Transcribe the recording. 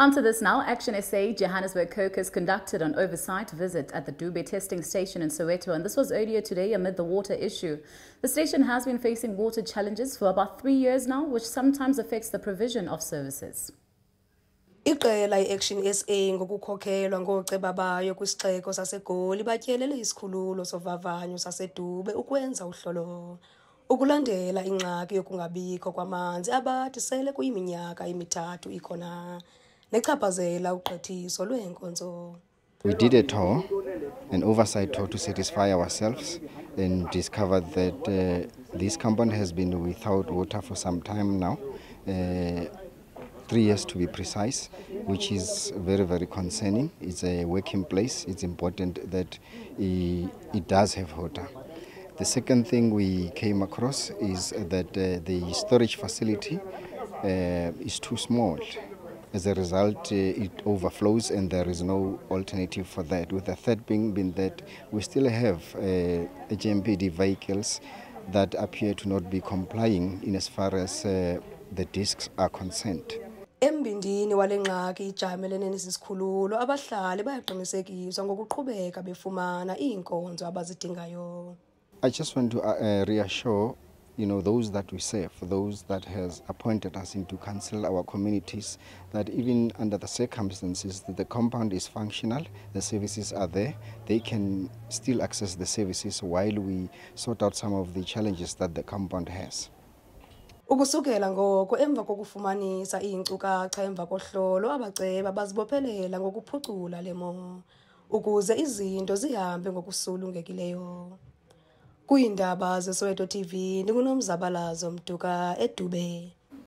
Onto this now. Action SA Johannesburg Caucus conducted an oversight visit at the Dube testing station in Soweto, and this was earlier today amid the water issue. The station has been facing water challenges for about three years now, which sometimes affects the provision of services. iqela i-action sa ngokukhokhelwa ngooceba bayo kwisixeko sasegoli batyelele isikhululo sovavanyo sasedube ukwenza uhlolo ukulandela ingxaki yokungabikho kwamanzi abathi sele kuyiminyaka ikhona We did a tour, an oversight tour to satisfy ourselves and discovered that uh, this compound has been without water for some time now, uh, three years to be precise, which is very, very concerning. It's a working place. It's important that it, it does have water. The second thing we came across is that uh, the storage facility uh, is too small. As a result, uh, it overflows and there is no alternative for that. With the third being, being that we still have uh, JMPD vehicles that appear to not be complying in as far as uh, the discs are concerned. embindini wale ngxaki ijamelene abahlali bayaqinisekiswa ngokuqhubeka befumana iinkonzo abazidingayo I just want to uh, uh, reassure you know those that we serve, those that has appointed us into council our communities, that even under the circumstances that the compound is functional, the services are there, they can still access the services while we sort out some of the challenges that the compound has. ukusukela ngoko emva kokufumanisa iinkcukacha emva kohlolo abaceba bazibophelela ngokuphucula le mo ukuze izinto zihambe ngokusulungekileyo kwiindaba zesoweto tv ndingunomzabalazo mduka edube.